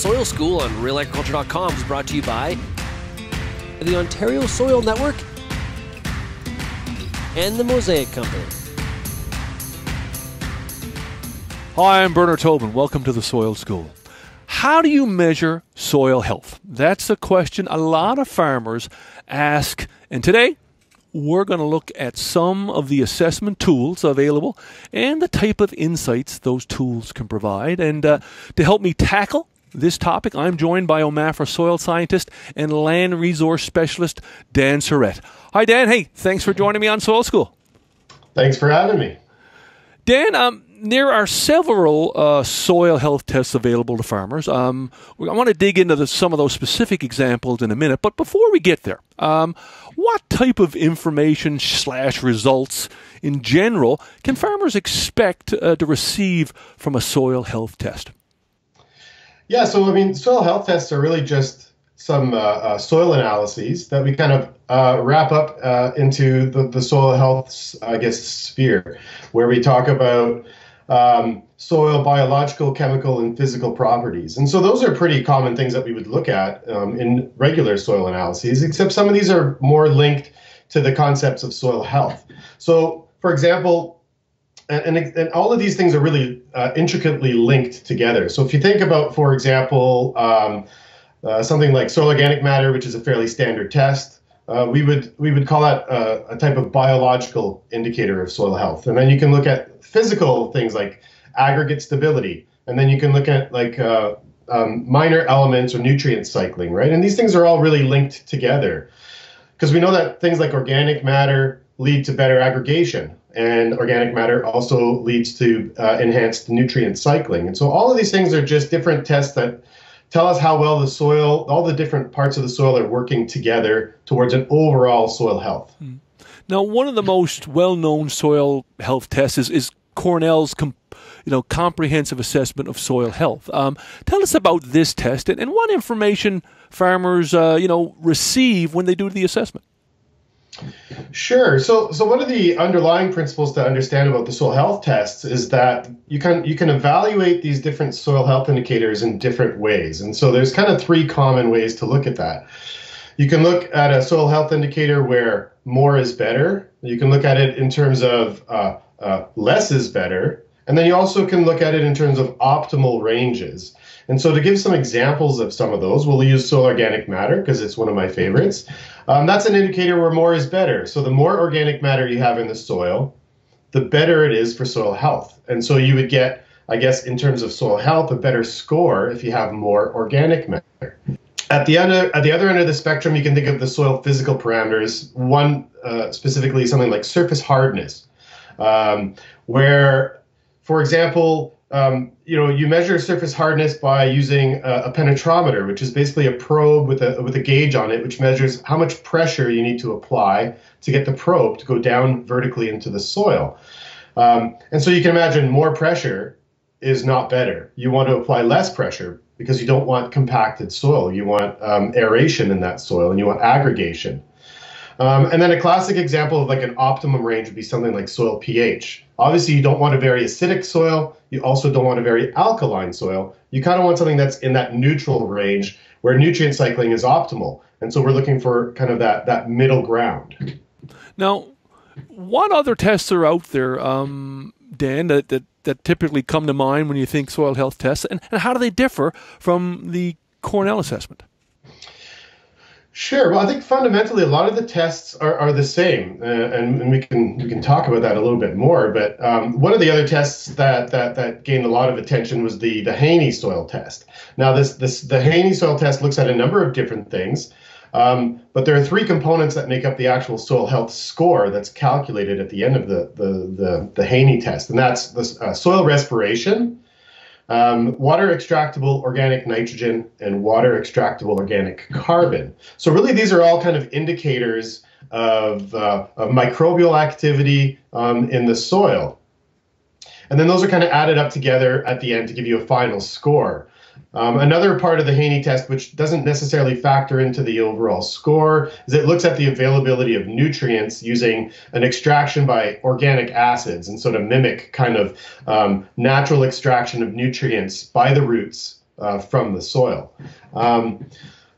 Soil School on realagriculture.com is brought to you by the Ontario Soil Network and the Mosaic Company. Hi, I'm Bernard Tobin. Welcome to the Soil School. How do you measure soil health? That's a question a lot of farmers ask. And today, we're going to look at some of the assessment tools available and the type of insights those tools can provide. And uh, to help me tackle this topic, I'm joined by OMAFRA soil scientist and land resource specialist Dan Saurette. Hi, Dan. Hey, thanks for joining me on Soil School. Thanks for having me. Dan, um, there are several uh, soil health tests available to farmers. Um, I want to dig into the, some of those specific examples in a minute, but before we get there, um, what type of information slash results in general can farmers expect uh, to receive from a soil health test? Yeah, so I mean, soil health tests are really just some uh, uh, soil analyses that we kind of uh, wrap up uh, into the, the soil health, I guess, sphere, where we talk about um, soil biological, chemical, and physical properties. And so those are pretty common things that we would look at um, in regular soil analyses, except some of these are more linked to the concepts of soil health. So, for example, and, and, and all of these things are really uh, intricately linked together. So, if you think about, for example, um, uh, something like soil organic matter, which is a fairly standard test, uh, we would we would call that uh, a type of biological indicator of soil health. And then you can look at physical things like aggregate stability, and then you can look at like uh, um, minor elements or nutrient cycling, right? And these things are all really linked together because we know that things like organic matter lead to better aggregation, and organic matter also leads to uh, enhanced nutrient cycling. And so all of these things are just different tests that tell us how well the soil, all the different parts of the soil are working together towards an overall soil health. Hmm. Now, one of the most well-known soil health tests is, is Cornell's you know, comprehensive assessment of soil health. Um, tell us about this test and, and what information farmers, uh, you know, receive when they do the assessment. Sure. So, so one of the underlying principles to understand about the soil health tests is that you can you can evaluate these different soil health indicators in different ways, and so there's kind of three common ways to look at that. You can look at a soil health indicator where more is better. You can look at it in terms of uh, uh, less is better, and then you also can look at it in terms of optimal ranges. And so, to give some examples of some of those, we'll use soil organic matter because it's one of my favorites. Um, that's an indicator where more is better. So, the more organic matter you have in the soil, the better it is for soil health. And so, you would get, I guess, in terms of soil health, a better score if you have more organic matter. At the other at the other end of the spectrum, you can think of the soil physical parameters. One uh, specifically, something like surface hardness, um, where, for example, um, you know, you measure surface hardness by using a, a, penetrometer, which is basically a probe with a with a gauge on it, which measures how much pressure you need to apply to get the probe to go down vertically into the soil. Um, and so you can imagine more pressure is not better. You want to apply less pressure because you don't want compacted soil. You want um, aeration in that soil, and you want aggregation. Um, and then a classic example of like an optimum range would be something like soil pH. Obviously, you don't want a very acidic soil. You also don't want a very alkaline soil. You kind of want something that's in that neutral range where nutrient cycling is optimal. And so we're looking for kind of that that middle ground. Now, what other tests are out there, um, Dan, that, that, that typically come to mind when you think soil health tests, and, and how do they differ from the Cornell assessment? Sure. Well, I think fundamentally a lot of the tests are, are the same, uh, and, and we can we can talk about that a little bit more. But um, one of the other tests that, that that gained a lot of attention was the the Haney soil test. Now, this this the Haney soil test looks at a number of different things, um, but there are three components that make up the actual soil health score that's calculated at the end of the the the, the Haney test, and that's the uh, soil respiration, um, water extractable organic nitrogen and water extractable organic carbon. So really, these are all kind of indicators of, uh, of microbial activity um, in the soil. And then those are kind of added up together at the end to give you a final score. Um, another part of the Haney test, which doesn't necessarily factor into the overall score, is it looks at the availability of nutrients using an extraction by organic acids, and sort of mimic kind of um, natural extraction of nutrients by the roots uh, from the soil. Um,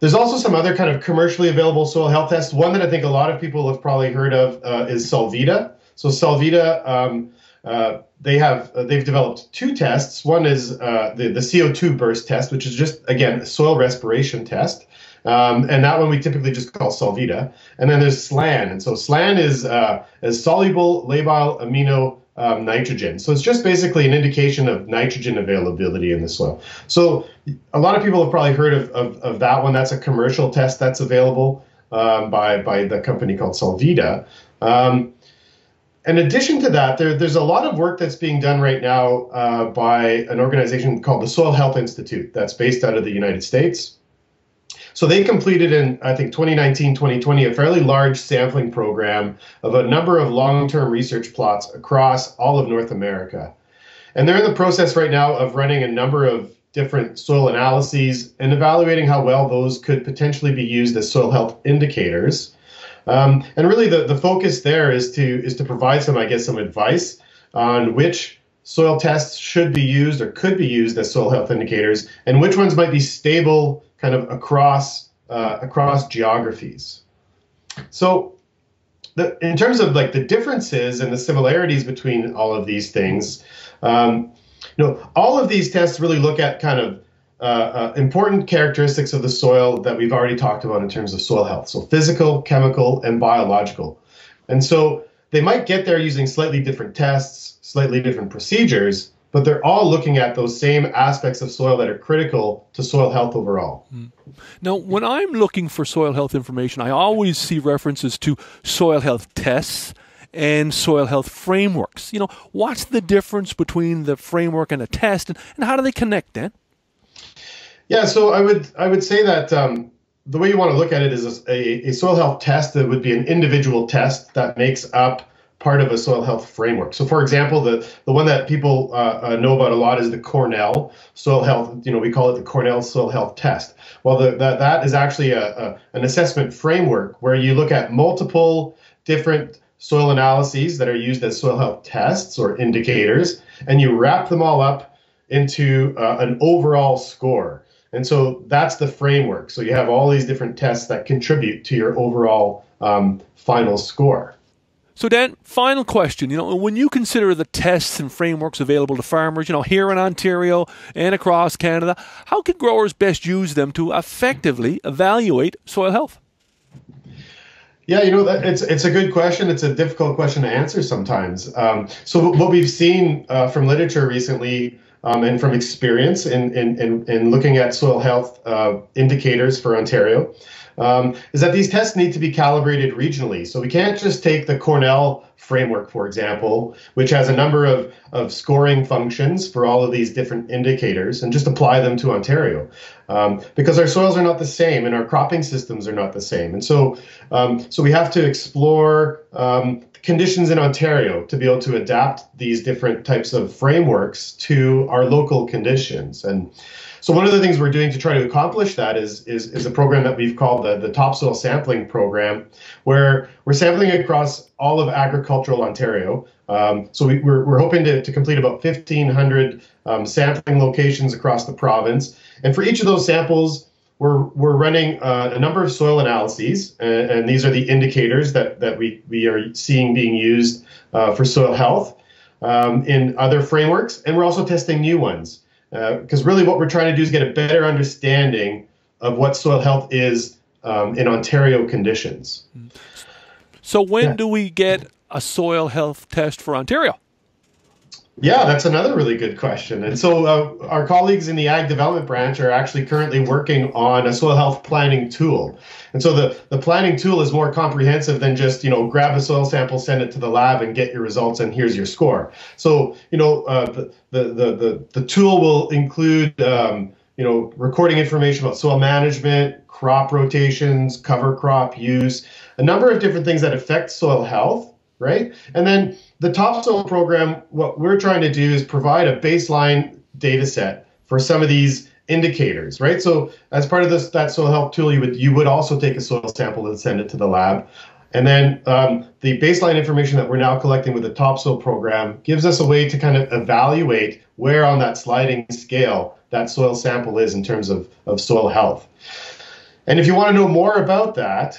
there's also some other kind of commercially available soil health tests. One that I think a lot of people have probably heard of uh, is Solvita. So Solvita, um, uh, they have uh, they've developed two tests. One is uh, the the CO2 burst test, which is just again soil respiration test, um, and that one we typically just call Solvita. And then there's SLAN, and so SLAN is uh, is soluble labile amino um, nitrogen. So it's just basically an indication of nitrogen availability in the soil. So a lot of people have probably heard of, of, of that one. That's a commercial test that's available um, by, by the company called Solvita. Um, in addition to that, there, there's a lot of work that's being done right now uh, by an organization called the Soil Health Institute that's based out of the United States. So they completed in, I think, 2019, 2020, a fairly large sampling program of a number of long term research plots across all of North America. And they're in the process right now of running a number of different soil analyses and evaluating how well those could potentially be used as soil health indicators. Um, and really, the, the focus there is to is to provide some, I guess, some advice on which soil tests should be used or could be used as soil health indicators, and which ones might be stable kind of across uh, across geographies. So, the, in terms of like the differences and the similarities between all of these things, um, you know, all of these tests really look at kind of uh, uh, important characteristics of the soil that we've already talked about in terms of soil health. So physical, chemical, and biological. And so they might get there using slightly different tests, slightly different procedures, but they're all looking at those same aspects of soil that are critical to soil health overall. Mm. Now, when I'm looking for soil health information, I always see references to soil health tests and soil health frameworks. You know, what's the difference between the framework and a test, and, and how do they connect, Dan? Yeah, so I would I would say that um, the way you want to look at it is a, a soil health test that would be an individual test that makes up part of a soil health framework. So, for example, the, the one that people uh, uh, know about a lot is the Cornell soil health. You know, we call it the Cornell soil health test. Well, the, that that is actually a, a, an assessment framework where you look at multiple different soil analyses that are used as soil health tests or indicators, and you wrap them all up into uh, an overall score. And so that's the framework. So you have all these different tests that contribute to your overall um, final score. So, Dan, final question. You know, when you consider the tests and frameworks available to farmers, you know, here in Ontario and across Canada, how can growers best use them to effectively evaluate soil health? Yeah, you know, it's it's a good question. It's a difficult question to answer sometimes. Um, so, what we've seen uh, from literature recently um, and from experience in, in, in, in, looking at soil health uh, indicators for Ontario um, is that these tests need to be calibrated regionally. So we can't just take the Cornell framework, for example, which has a number of, of scoring functions for all of these different indicators, and just apply them to Ontario. Um, because our soils are not the same and our cropping systems are not the same. And so, um, so we have to explore um, conditions in Ontario to be able to adapt these different types of frameworks to our local conditions. And so one of the things we're doing to try to accomplish that is is, is a program that we've called the, the topsoil sampling program, where we're sampling across all of agricultural Ontario. Um, so we, are we're, we're hoping to, to complete about 1,500 um, sampling locations across the province. And for each of those samples, we're, we're running uh, a number of soil analyses, and, and, these are the indicators that, that we, we are seeing being used uh, for soil health um, in other frameworks. And we're also testing new ones because uh, really what we're trying to do is get a better understanding of what soil health is um, in Ontario conditions. So when yeah. do we get a soil health test for Ontario? Yeah, that's another really good question. And so, uh, our colleagues in the Ag Development Branch are actually currently working on a soil health planning tool. And so, the, the planning tool is more comprehensive than just, you know, grab a soil sample, send it to the lab, and get your results, and here's your score. So, you know, uh, the, the, the, the, tool will include, um, you know, recording information about soil management, crop rotations, cover crop use, a number of different things that affect soil health, right? And then the topsoil program, what we're trying to do is provide a baseline data set for some of these indicators, right? So as part of this that soil health tool, you would you would also take a soil sample and send it to the lab. And then um, the baseline information that we're now collecting with the topsoil program gives us a way to kind of evaluate where on that sliding scale that soil sample is in terms of, of soil health. And if you want to know more about that,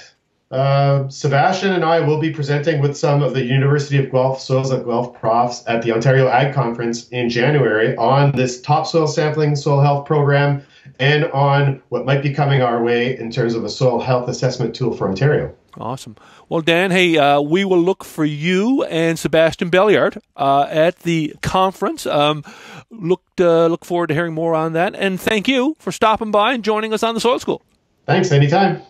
uh, Sebastian and I will be presenting with some of the University of Guelph Soils at Guelph profs at the Ontario Ag Conference in January on this topsoil sampling soil health program and on what might be coming our way in terms of a soil health assessment tool for Ontario. Awesome. Well, Dan, hey, uh, we will look for you and Sebastian Belliard uh, at the conference. Um, look, uh, look forward to hearing more on that. And thank you for stopping by and joining us on the Soil School. Thanks. Anytime.